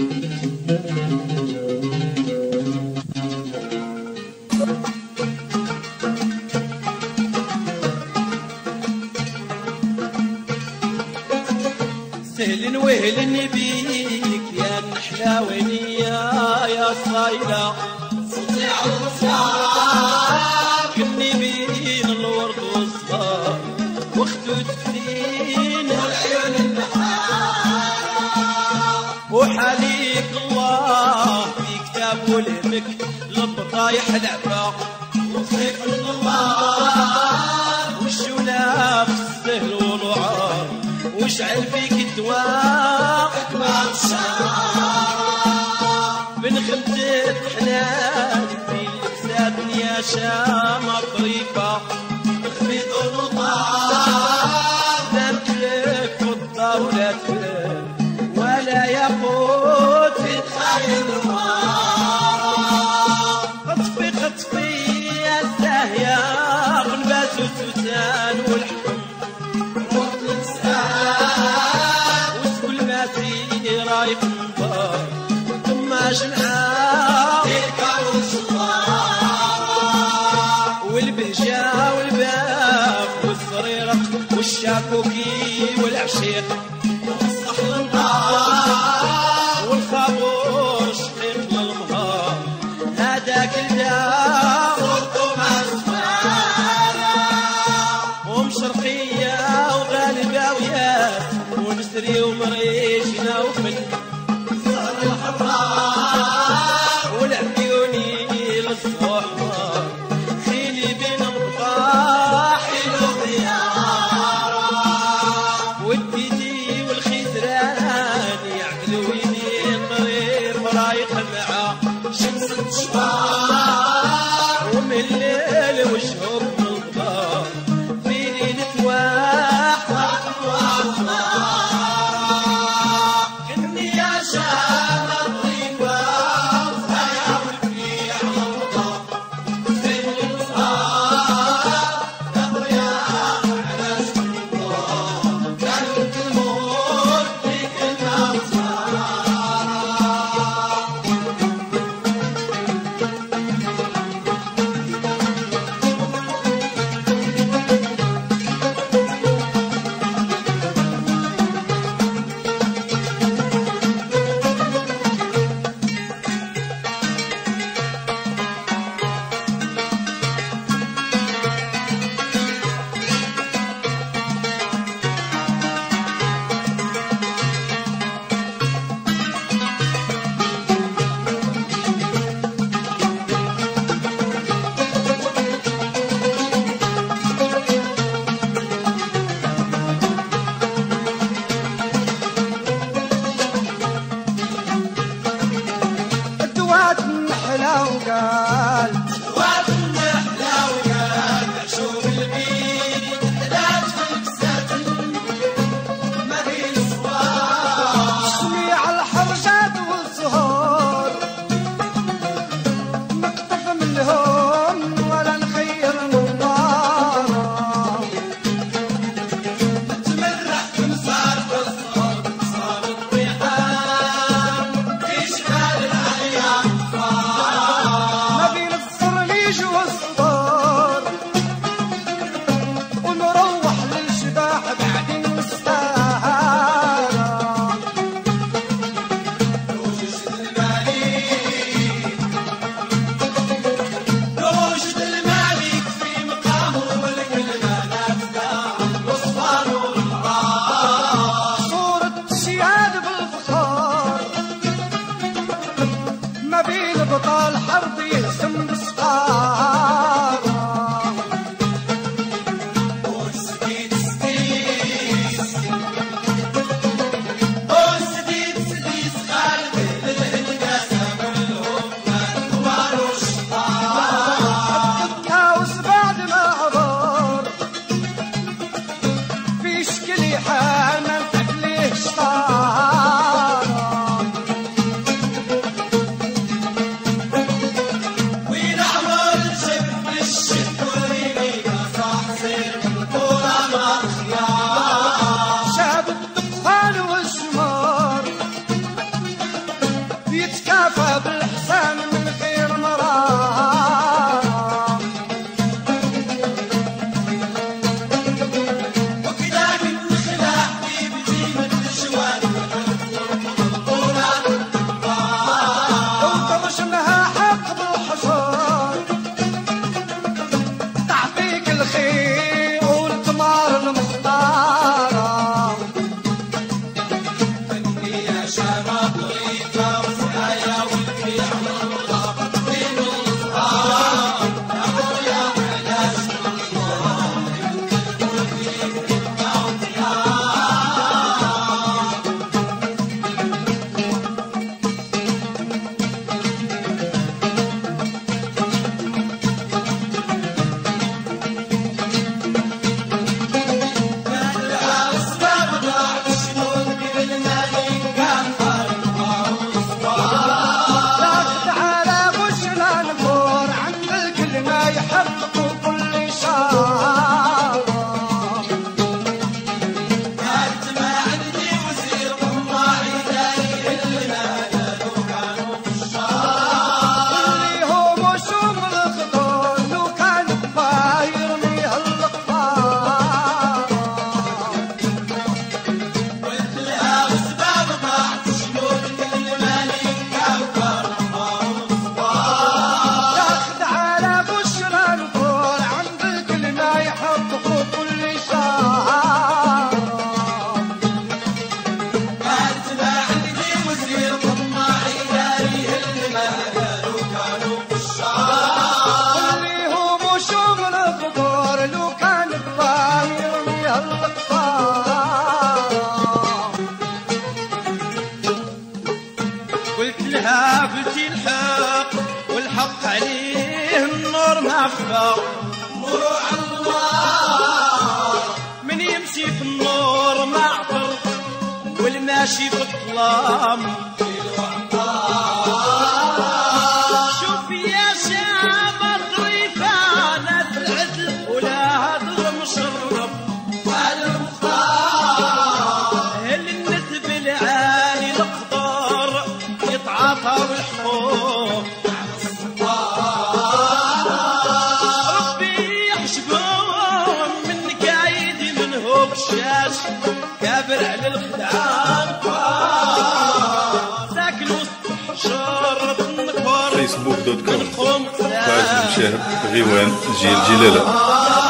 موسيقى الأسواق من خمسة حنان في يا سيراي فنبار تما جمعة تلك وصبار والبهجة والباب والصريرة والشاكوكي والعشيق. والصح النار والخابور شقيق للمهار هذاك وقال حرب عرفتي الحق والحق عليه النور ما خفى مروا الله من يمشي في النور ما عطر والماشي في الظلام. vivo en Gil Gilele.